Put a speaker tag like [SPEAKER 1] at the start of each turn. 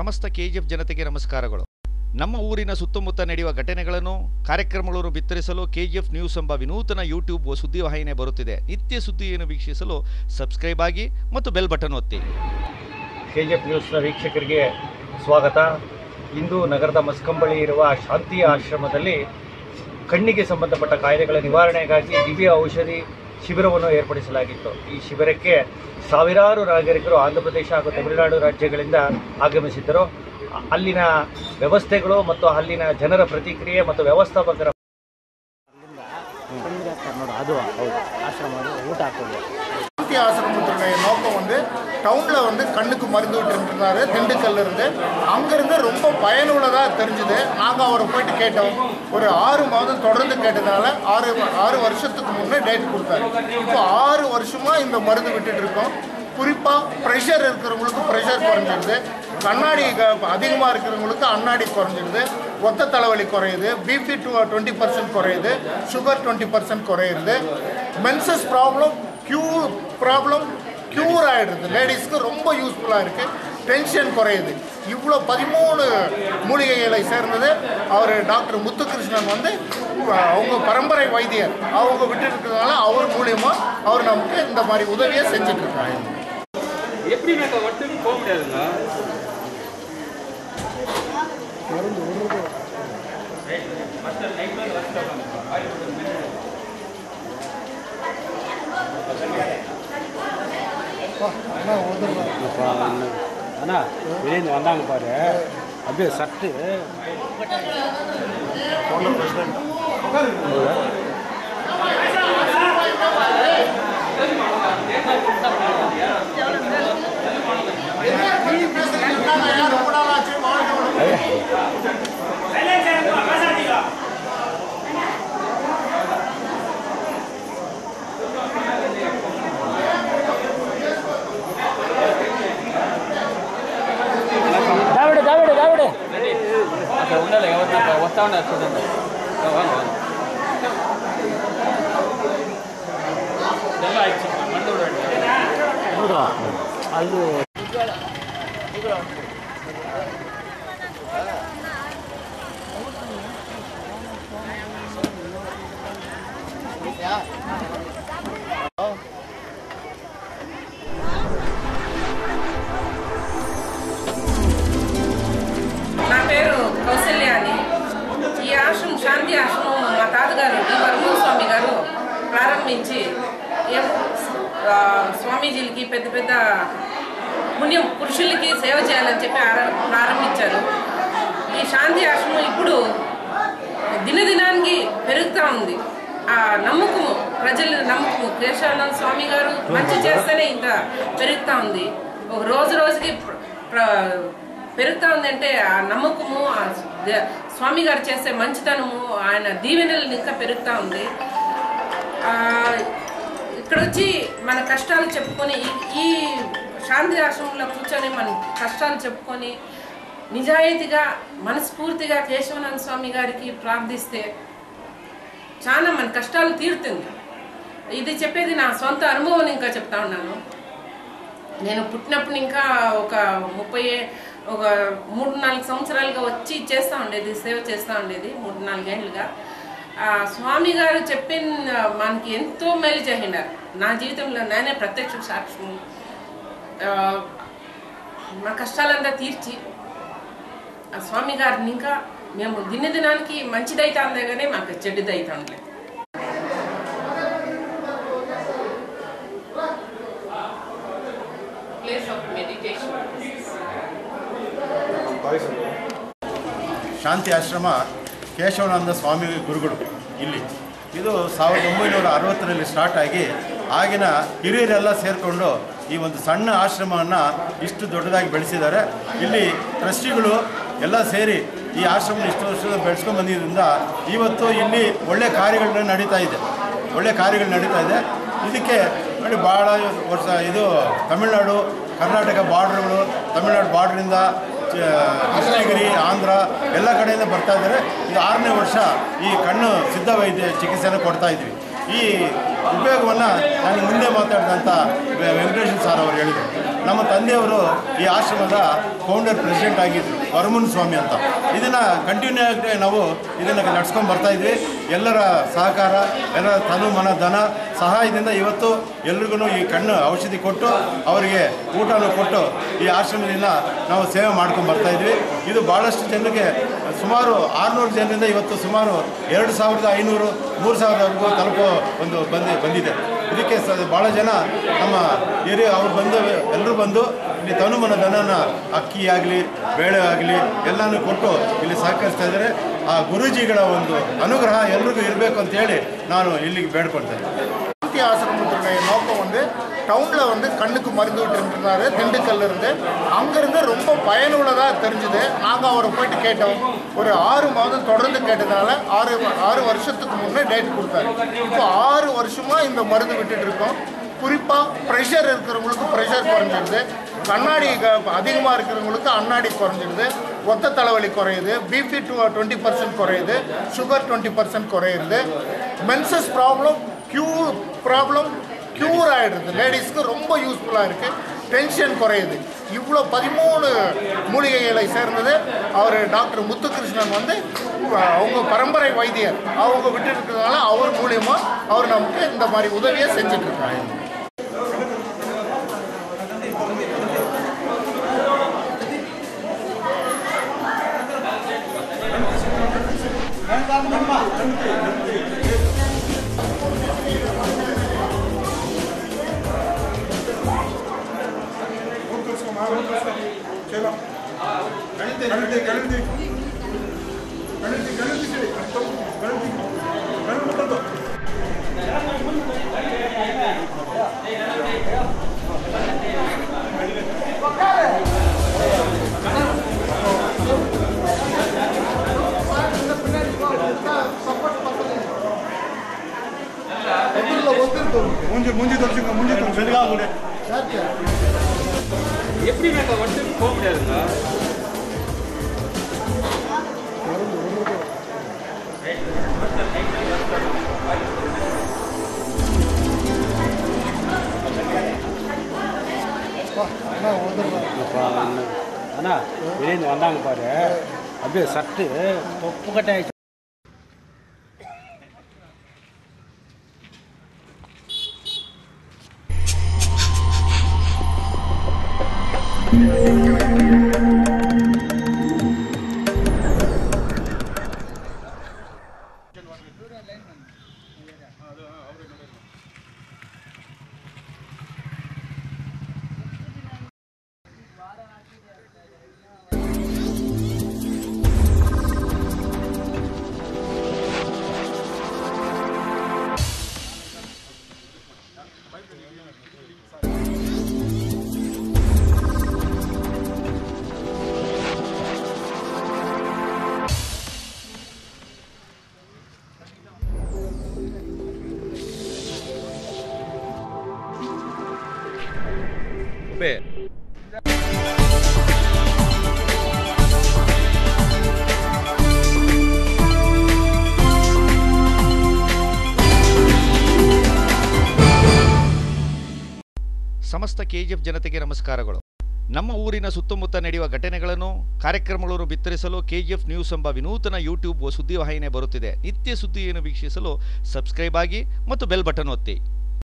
[SPEAKER 1] ಸಮಸ್ತ ಕೆಜಿಎಫ್ ಜನತೆಗೆ ನಮಸ್ಕಾರಗಳು. ನಮ್ಮ ಊರಿನ ಸುತ್ತಮುತ್ತ ನಡೆಯುವ ಘಟನೆಗಳನ್ನು, ಕಾರ್ಯಕ್ರಮಗಳನ್ನು ಬಿತ್ತರಿಸಲು ಕೆಜಿಎಫ್ ನ್ಯೂಸ್ ಎಂಬ ವಿನೂತನ ಯೂಟ್ಯೂಬ್ ಸುದ್ದಿವಾಹಿನಿ ಬರುತ್ತಿದೆ. ನಿತ್ಯ ಸುದ್ದಿಯನ್ನು ವೀಕ್ಷಿಸಲು ಸಬ್ಸ್ಕ್ರೈಬ್ ಆಗಿ ಮತ್ತು ಬೆಲ್ ಬಟನ್ ಒತ್ತಿ.
[SPEAKER 2] ಕೆ ಜಿ ಎಫ್ ನ್ಯೂಸ್ನ ವೀಕ್ಷಕರಿಗೆ ಸ್ವಾಗತ. ಇಂದು ನಗರದ ಮಸ್ಕಂಬಳಿ ಇರುವ ಶಾಂತಿ ಆಶ್ರಮದಲ್ಲಿ ಕಣ್ಣಿಗೆ ಸಂಬಂಧಪಟ್ಟ ಕಾಯಿಲೆಗಳ ನಿವಾರಣೆಗಾಗಿ ದಿವ್ಯ ಔಷಧಿ ಶಿಬಿರವನ್ನು ಏರ್ಪಡಿಸಲಾಗಿತ್ತು. ಈ ಶಿಬಿರಕ್ಕೆ ಸಾವಿರಾರು ನಾಗರಿಕರು ಆಂಧ್ರಪ್ರದೇಶ ಹಾಗೂ ತಮಿಳುನಾಡು ರಾಜ್ಯಗಳಿಂದ ಆಗಮಿಸಿದ್ದರು. ಅಲ್ಲಿನ ವ್ಯವಸ್ಥೆಗಳು ಮತ್ತು ಅಲ್ಲಿನ ಜನರ ಪ್ರತಿಕ್ರಿಯೆ ಮತ್ತು ವ್ಯವಸ್ಥಾಪಕರ
[SPEAKER 3] ಅದು ಊಟ ಹಾಕೋದು
[SPEAKER 4] சக்தி ஆசிரமத்தினுடைய நோக்கம் வந்து டவுனில் வந்து கண்ணுக்கு மருந்து விட்டுருந்தாரு திண்டுக்கல்ல இருந்து. அங்கேருந்து ரொம்ப பயனுள்ளதாக தெரிஞ்சுது. நாங்கள் அவரை போயிட்டு கேட்டோம். ஒரு ஆறு மாதம் தொடர்ந்து கேட்டதால ஆறு ஆறு வருஷத்துக்கு முன்னே டேட் கொடுத்தாரு. இப்போ ஆறு வருஷமாக இந்த மருந்து விட்டுட்டு இருக்கோம். குறிப்பாக ப்ரெஷர் இருக்கிறவங்களுக்கு ப்ரெஷர் குறைஞ்சிருது. கண்ணாடி அதிகமாக இருக்கிறவங்களுக்கு அண்ணாடி குறைஞ்சிருது. ஒத்த தலைவலி குறையுது. பிபி டூ டுவெண்ட்டி பர்சன்ட் குறையுது. சுகர் டுவெண்ட்டி பர்சன்ட் குறையுது. மென்சஸ் ப்ராப்ளம் க்யூ ப்ராப்ளம் க்யூர் ஆகிடுது லேடிஸ்க்கு ரொம்ப யூஸ்ஃபுல்லாக இருக்குது டென்ஷன் குறையுது. இவ்வளோ பதிமூணு மூலிகைகளை சேர்ந்தது. அவர் டாக்டர் முத்துகிருஷ்ணன் வந்து அவங்க பரம்பரை வைத்தியர். அவங்க விட்டு இருக்கிறதுனால அவர் மூலியமாக அவர் நமக்கு இந்த மாதிரி உதவியை செஞ்சுட்டு இருக்காங்க
[SPEAKER 5] எப்படினாக்கா வட்டுக்கு போக முடியாதுங்க அண்ணா. வெளியேந்து வந்தாங்க பாரு. அப்படியே சட்டு.
[SPEAKER 4] ரொம்ப நாள் ஆச்சு
[SPEAKER 6] கரெக்டான ஸ்டூடெண்ட் வாங்க வாங்க நல்லா ஆயிடுச்சு. மண்டோட அது స్వామీజీలకి పెద్ద పెద్ద పుణ్యం పురుషులకి సేవ చేయాలని చెప్పి ప్రారంభించారు. ఈ శాంతి ఆశ్రమం ఇప్పుడు దినదినానికి పెరుగుతూ ఉంది. ఆ నమ్మకము ప్రజల నమ్మకము. కేశవానంద స్వామి గారు మంచి చేస్తేనే ఇంత పెరుగుతూ ఉంది. ఒక రోజు రోజుకి ప్ర- ప్ర- పెరుగుతూ ఉందంటే ఆ నమ్మకము ఆ స్వామి గారు చేసే మంచితనము ఆయన దీవెనలు ఇంకా పెరుగుతూ ఉంది. ఇక్కడ వచ్చి మన కష్టాలు చెప్పుకొని ఈ- శాంతి ఆశ్రమంలో కూర్చొని మన కష్టాలు చెప్పుకొని నిజాయితీగా మనస్ఫూర్తిగా కేశవనంద స్వామి గారికి ప్రార్థిస్తే చాలా మన కష్టాలు తీరుతుంది. ఇది చెప్పేది నా సొంత అనుభవం ఇంకా చెప్తా ఉన్నాను. నేను పుట్టినప్పుడు ఇంకా ఒక ముప్పై ఒక మూడు నాలుగు సంవత్సరాలుగా వచ్చి చేస్తూ ఉండేది సేవ చేస్తూ ఉండేది మూడు నాలుగేళ్ళుగా స్వామి గారు చెప్పిన మనకి ఎంతో మేలు చేసినారు నా జీవితంలో నేనే ప్రత్యక్ష సాక్ష్యం ఆ, మా కష్టాలంతా తీర్చి ఆ స్వామి గారిని ఇంకా మేము దినదినానికి మంచిదైతే అందే కానీ మాకు చెడ్డదైతే ఉండలేదు ప్లేస్
[SPEAKER 4] ಕೇಶವನಂದ ಸ್ವಾಮಿ ಗುರುಗಳು ಇಲ್ಲಿ. ಇದು ಸಾವಿರದ ಒಂಬೈನೂರ ಅರವತ್ತರಲ್ಲಿ ಸ್ಟಾರ್ಟ್ ಆಗಿ ಆಗಿನ ಹಿರಿಯರೆಲ್ಲ ಸೇರಿಕೊಂಡು ಈ ಒಂದು ಸಣ್ಣ ಆಶ್ರಮವನ್ನು ಇಷ್ಟು ದೊಡ್ಡದಾಗಿ ಬೆಳೆಸಿದ್ದಾರೆ. ಇಲ್ಲಿ ಟ್ರಸ್ಟಿಗಳು ಎಲ್ಲ ಸೇರಿ ಈ ಆಶ್ರಮ ಇಷ್ಟು ವರ್ಷದ ಬೆಳೆಸ್ಕೊಂಡು ಬಂದಿದ್ದರಿಂದ ಇವತ್ತು ಇಲ್ಲಿ ಒಳ್ಳೆ ಕಾರ್ಯಗಳನ್ನ ನಡೀತಾ ಇದೆ. ಒಳ್ಳೆ ಕಾರ್ಯಗಳು ನಡೀತಾ ಇದೆ. ಇದಕ್ಕೆ ನೋಡಿ ಭಾಳ ವರ್ಷ ಇದು ತಮಿಳುನಾಡು, ಕರ್ನಾಟಕ ಬಾರ್ಡ್ರುಗಳು ತಮಿಳ್ನಾಡು ಬಾರ್ಡ್ರಿಂದ ಕೃಷ್ಣಗಿರಿ ಆಂಧ್ರ ಎಲ್ಲ ಕಡೆಯಿಂದ ಬರ್ತಾ ಇದ್ದಾರೆ. ಇದು ಆರನೇ ವರ್ಷ ಈ ಕಣ್ಣು ಸಿದ್ಧ ವೈದ್ಯ ಚಿಕಿತ್ಸೆನ ಕೊಡ್ತಾ ಇದ್ವಿ. ಈ ಉಪಯೋಗವನ್ನು ನಾನು ಮುಂದೆ ಮಾತಾಡಿದಂಥ ವೆಂಕಟೇಶ್ವರ ಸರ್ ಅವರು ಹೇಳಿದರು.
[SPEAKER 7] ನಮ್ಮ ತಂದೆಯವರು ಈ ಆಶ್ರಮದ ಫೌಂಡರ್ ಪ್ರೆಸಿಡೆಂಟ್ ಆಗಿದ್ದರು ವರಮುನ್ ಸ್ವಾಮಿ ಅಂತ. ಇದನ್ನು ಕಂಟಿನ್ಯೂ ಆಗಿ ನಾವು ಇದನ್ನು ನಡ್ಸ್ಕೊಂಡು ಬರ್ತಾ ಇದ್ವಿ. ಎಲ್ಲರ ಸಹಕಾರ, ಎಲ್ಲರ ತನು ಮನ ಧನ ಸಹಾಯದಿಂದ ಇವತ್ತು ಎಲ್ರಿಗೂ ಈ ಕಣ್ಣು ಔಷಧಿ ಕೊಟ್ಟು ಅವರಿಗೆ ಊಟನೂ ಕೊಟ್ಟು ಈ ಆಶ್ರಮದಿಂದ ನಾವು ಸೇವೆ ಮಾಡ್ಕೊಂಡು ಬರ್ತಾ ಇದ್ವಿ. ಇದು ಭಾಳಷ್ಟು ಜನರಿಗೆ ಸುಮಾರು ಆರುನೂರು ಜನರಿಂದ ಇವತ್ತು ಸುಮಾರು ಎರಡು ಸಾವಿರದ ಐನೂರು, ಮೂರು ಸಾವಿರವರೆಗೂ ತಲುಪೋ ಒಂದು ಬಂದು, ಬಂದಿದೆ. ಇದಕ್ಕೆ ಸ ಭಾಳ ಜನ ನಮ್ಮ ಹಿರಿಯ ಅವ್ರು ಬಂದು, ಎಲ್ಲರೂ ಬಂದು ಇಲ್ಲಿ ತನುಮನ ದನನ ಅಕ್ಕಿ ಆಗಲಿ, ಬೇಳೆ ಆಗಲಿ ಎಲ್ಲನೂ ಕೊಟ್ಟು ಇಲ್ಲಿ ಸಹಕರಿಸ್ತಾ ಇದ್ದಾರೆ. ಆ ಗುರೂಜಿಗಳ ಒಂದು ಅನುಗ್ರಹ ಎಲ್ರಿಗೂ ಇರಬೇಕು ಅಂತೇಳಿ ನಾನು ಇಲ್ಲಿಗೆ ಬೇಡ್ಕೊಳ್ತೇನೆ.
[SPEAKER 4] சாந்தி ஆசிரமத்தினுடைய நோக்கம் வந்து டவுனில் வந்து கண்ணுக்கு மருந்து விட்டுருந்தாரு திண்டுக்கல்ல இருந்து. அங்கேருந்து ரொம்ப பயனுள்ளதாக தெரிஞ்சுது. நாங்கள் அவரை போயிட்டு கேட்டோம். ஒரு ஆறு மாதம் தொடர்ந்து கேட்டதால ஆறு ஆறு வருஷத்துக்கு முன்னே டேட் கொடுத்தாரு. இப்போ ஆறு வருஷமாக இந்த மருந்து விட்டுட்டு இருக்கோம். குறிப்பாக ப்ரெஷர் இருக்கிறவங்களுக்கு ப்ரெஷர் குறைஞ்சிருது. கண்ணாடி அதிகமாக இருக்கிறவங்களுக்கு அண்ணாடி குறைஞ்சிருது. ஒத்த தலைவலி குறையுது பிபி டூ டுவெண்ட்டி பர்சன்ட் குறையுது சுகர் டுவெண்ட்டி பர்சன்ட் குறையுது. மென்சஸ் ப்ராப்ளம் க்யூ ப்ராப்ளம் க்யூர் ஆகிடுது லேடிஸ்க்கு ரொம்ப யூஸ்ஃபுல்லாக இருக்குது டென்ஷன் குறையுது. இவ்வளோ பதிமூணு மூலிகைகளை சேர்ந்தது அவர் டாக்டர் முத்துகிருஷ்ணன் வந்து அவங்க பரம்பரை வைத்தியர். அவங்க விட்டு இருக்கிறதுனால அவர் மூலியமாக அவர் நமக்கு இந்த மாதிரி உதவியை செஞ்சுட்ருக்காங்க
[SPEAKER 5] எப்படி நாங்கள் வந்து போக முடியாதுங்களா
[SPEAKER 3] அண்ணா வெளியேந்து வந்தாங்க பாரு அப்படியே சட்டு தொப்பு கட்ட
[SPEAKER 1] Mbappé. ಸಮಸ್ತ ಕೆಜಿಎಫ್ ಜನತೆಗೆ ನಮಸ್ಕಾರಗಳು. ನಮ್ಮ ಊರಿನ ಸುತ್ತಮುತ್ತ ನಡೆಯುವ ಘಟನೆಗಳನ್ನು ಕಾರ್ಯಕ್ರಮಗಳನ್ನು ಬಿತ್ತರಿಸಲು ಕೆಜಿಎಫ್ ನ್ಯೂಸ್ ಎಂಬ ವಿನೂತನ ಯೂಟ್ಯೂಬ್ ಸುದ್ದಿವಾಹಿನಿ ಬರುತ್ತಿದೆ. ನಿತ್ಯ ಸುದ್ದಿಯನ್ನು ವೀಕ್ಷಿಸಲು ಸಬ್ಸ್ಕ್ರೈಬ್ ಆಗಿ ಮತ್ತು ಬೆಲ್ ಬಟನ್ ಒತ್ತಿ.